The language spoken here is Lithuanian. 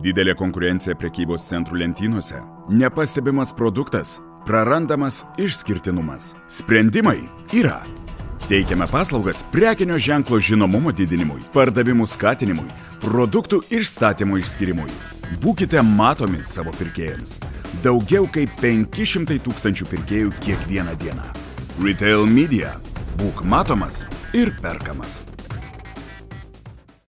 Didelė konkurencija prekybos centrų lentynose. Nepastebimas produktas. Prarandamas išskirtinumas. Sprendimai yra. Teikiame paslaugas prekinio ženklo žinomumo didinimui, pardavimų skatinimui, produktų išstatymo išskirimui. Būkite matomi savo pirkėjams. Daugiau kaip 500 tūkstančių pirkėjų kiekvieną dieną. Retail Media. Būk matomas ir perkamas.